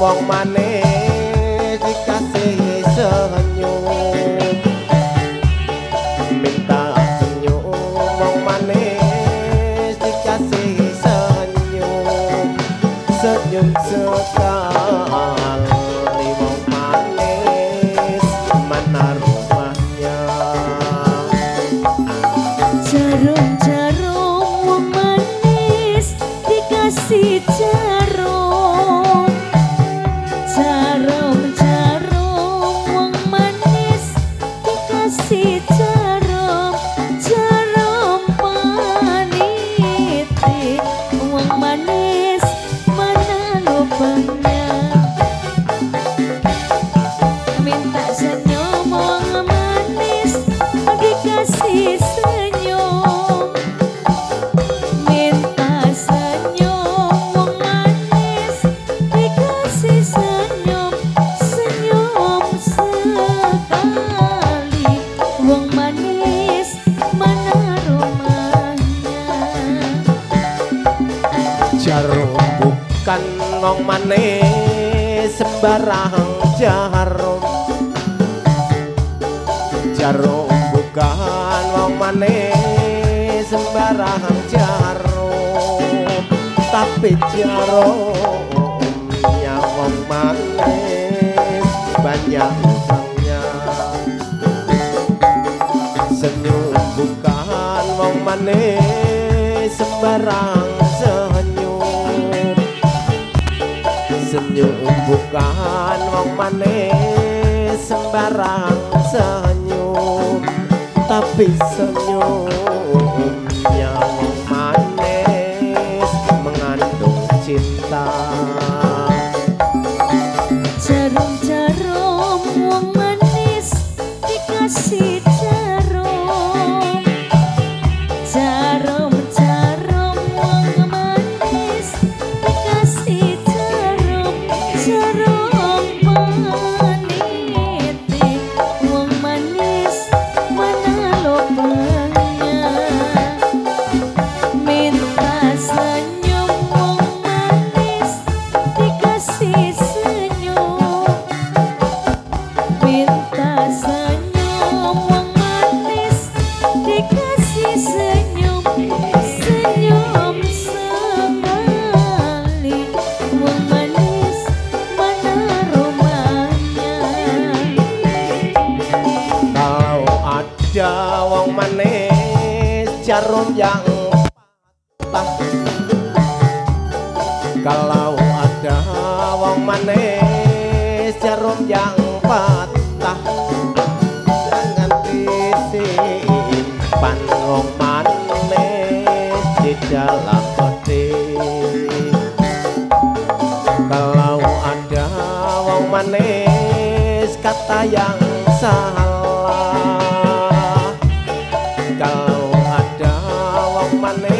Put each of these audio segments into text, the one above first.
wong manis dikasih senyum minta senyum wong manis dikasih senyum senyum sekali wong manis mana rumahnya Jarum-jarum wong manis dikasih jarum bukan wong manis sembarang jarum. Jarum bukan wong manis sembarang jarum. Tapi jarumnya wong manis banyak usangnya senyum bukan wong manis sembarang senyum bukan wong manis sembarang senyum tapi senyumnya yang patah. Kalau ada wong manis jarum yang patah. Jangan disimpan wong manis di dalam hati Kalau ada wong manis kata yang salah my name.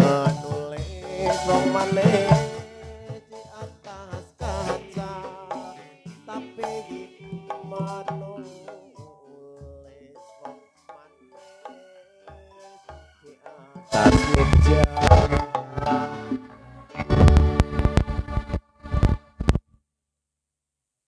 That's me.